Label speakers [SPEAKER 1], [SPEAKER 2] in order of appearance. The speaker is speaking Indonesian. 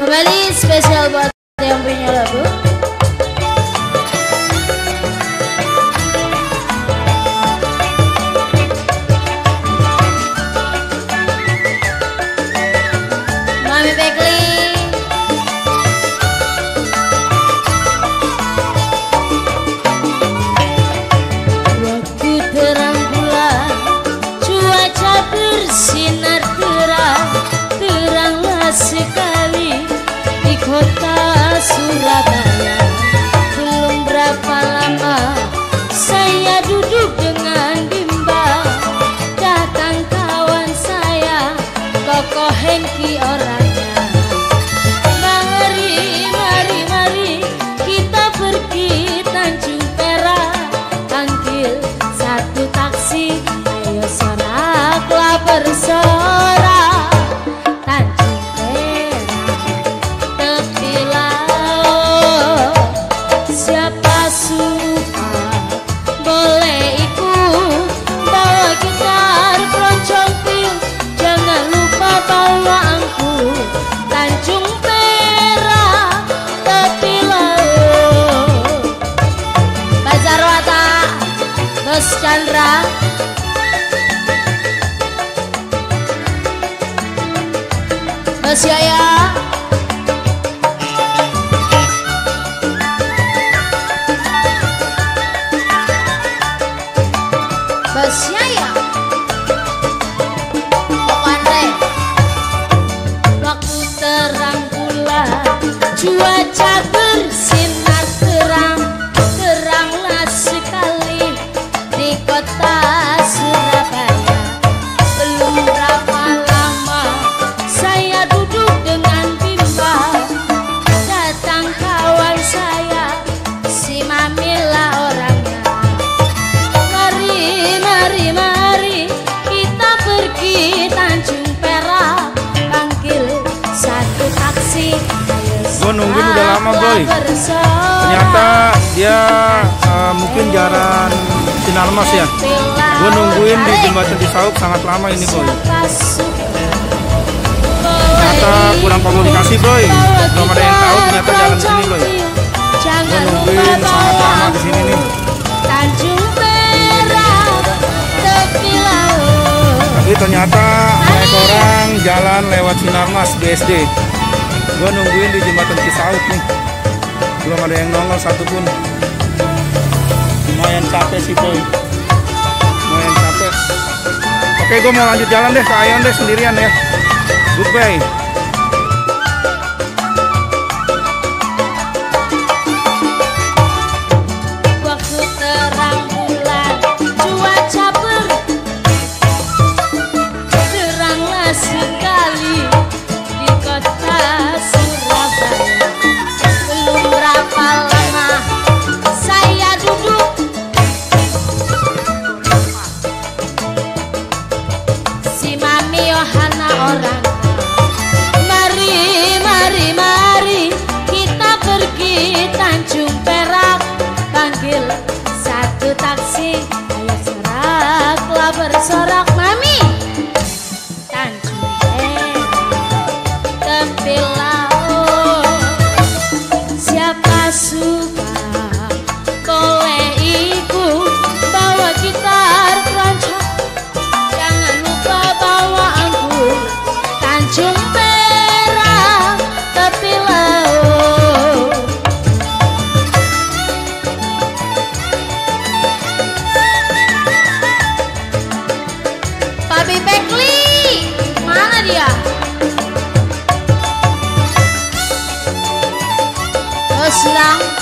[SPEAKER 1] Kembali spesial buat yang punya lagu. Laura Terus Chandra. Terus Yaya. Waktu terang pula Cuaca
[SPEAKER 2] bersih. sama Boy. Ternyata dia uh, mungkin jarang sinarmas ya. Gue nungguin di jembatan di Cisauk sangat lama ini Boy. Ternyata kurang komunikasi Boy. Belum ada yang tahu ternyata jalan sini Boy. Gue nungguin sangat lama di sini nih tapi ternyata banyak orang jalan lewat Sinarmas BSD gue nungguin di jembatan Kisaut nih. Belum ada yang nongol satupun. Lumayan capek sih boy lumayan capek. Oke gue mau lanjut jalan deh ke Ayon deh sendirian ya. Goodbye.
[SPEAKER 1] Sorang
[SPEAKER 3] 是啊。